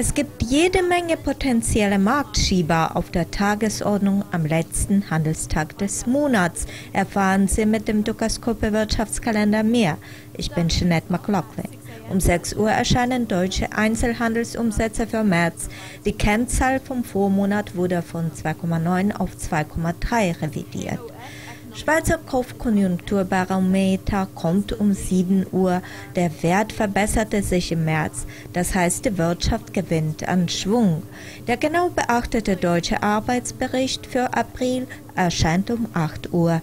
Es gibt jede Menge potenzielle Marktschieber auf der Tagesordnung am letzten Handelstag des Monats. Erfahren Sie mit dem Dukaskope Wirtschaftskalender mehr. Ich bin Jeanette McLaughlin. Um 6 Uhr erscheinen deutsche Einzelhandelsumsätze für März. Die Kennzahl vom Vormonat wurde von 2,9 auf 2,3 revidiert. Schweizer Kopfkonjunkturbarometer kommt um 7 Uhr. Der Wert verbesserte sich im März. Das heißt, die Wirtschaft gewinnt an Schwung. Der genau beachtete deutsche Arbeitsbericht für April erscheint um 8 Uhr.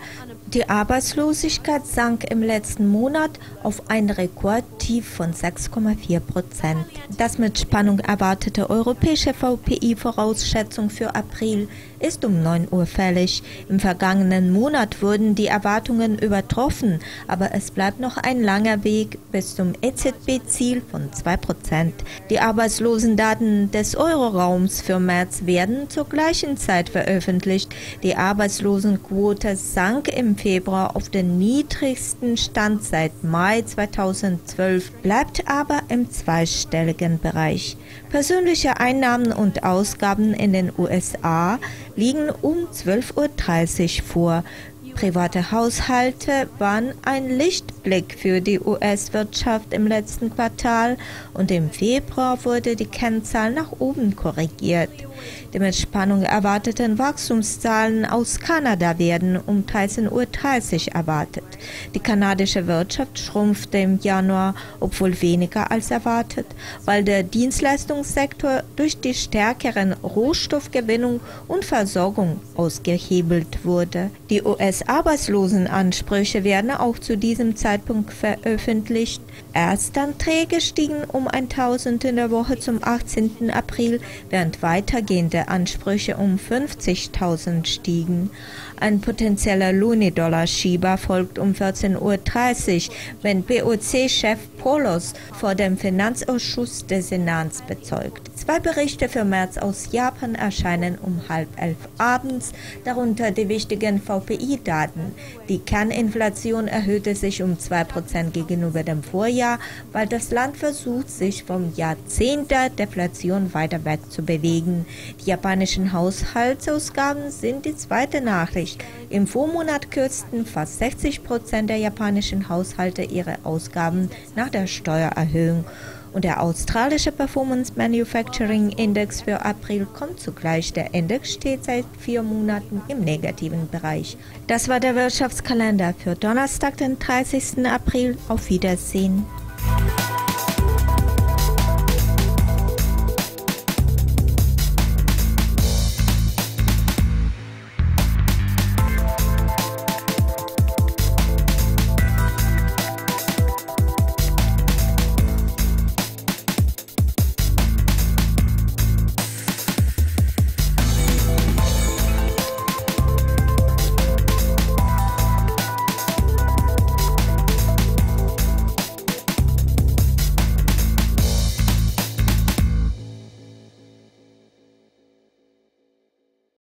Die Arbeitslosigkeit sank im letzten Monat auf ein Rekordtief von 6,4 Prozent. Das mit Spannung erwartete europäische VPI-Vorausschätzung für April ist um 9 Uhr fällig. Im vergangenen Monat wurden die Erwartungen übertroffen, aber es bleibt noch ein langer Weg bis zum EZB-Ziel von 2 Prozent. Die Arbeitslosendaten des Euroraums für März werden zur gleichen Zeit veröffentlicht. Die Arbeitslosenquote sank im Februar auf den niedrigsten Stand seit Mai 2012, bleibt aber im zweistelligen Bereich. Persönliche Einnahmen und Ausgaben in den USA liegen um 12.30 Uhr vor. Private Haushalte waren ein Lichtblick für die US-Wirtschaft im letzten Quartal und im Februar wurde die Kennzahl nach oben korrigiert. Die mit Spannung erwarteten Wachstumszahlen aus Kanada werden um 13.30 Uhr erwartet. Die kanadische Wirtschaft schrumpfte im Januar, obwohl weniger als erwartet, weil der Dienstleistungssektor durch die stärkeren Rohstoffgewinnung und Versorgung ausgehebelt wurde. Die US-Arbeitslosenansprüche werden auch zu diesem Zeitpunkt veröffentlicht. Erstanträge stiegen um 1000 in der Woche zum 18. April, während weitergehende Ansprüche um 50.000 stiegen. Ein potenzieller Looney-Dollar-Schieber folgt um 14.30 Uhr, wenn BOC-Chef Polos vor dem Finanzausschuss des Senats bezeugt. Zwei Berichte für März aus Japan erscheinen um halb elf abends, darunter die wichtigen VPI-Daten. Die Kerninflation erhöhte sich um 2% gegenüber dem Vorjahr, weil das Land versucht, sich vom Jahrzehnt der Deflation weiter wegzubewegen. Die japanischen Haushaltsausgaben sind die zweite Nachricht. Im Vormonat kürzten fast 60 Prozent der japanischen Haushalte ihre Ausgaben nach der Steuererhöhung. Und der australische Performance Manufacturing Index für April kommt zugleich. Der Index steht seit vier Monaten im negativen Bereich. Das war der Wirtschaftskalender für Donnerstag, den 30. April. Auf Wiedersehen.